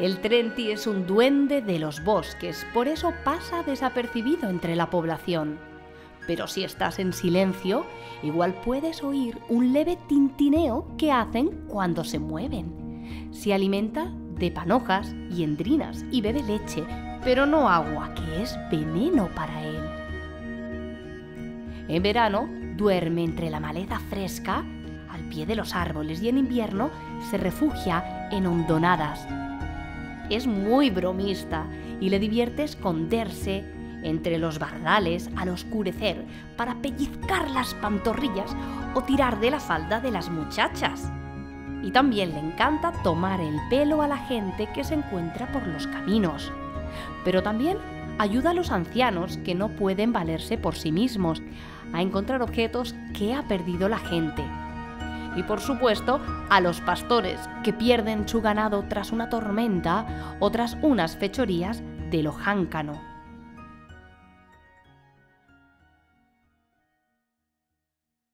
El Trenti es un duende de los bosques, por eso pasa desapercibido entre la población. Pero si estás en silencio, igual puedes oír un leve tintineo que hacen cuando se mueven. Se alimenta de panojas y endrinas y bebe leche, pero no agua, que es veneno para él. En verano duerme entre la maleza fresca, al pie de los árboles, y en invierno se refugia en hondonadas. Es muy bromista y le divierte esconderse entre los bardales al oscurecer para pellizcar las pantorrillas o tirar de la falda de las muchachas. Y también le encanta tomar el pelo a la gente que se encuentra por los caminos. Pero también ayuda a los ancianos que no pueden valerse por sí mismos a encontrar objetos que ha perdido la gente. Y por supuesto, a los pastores que pierden su ganado tras una tormenta o tras unas fechorías de lo jáncano.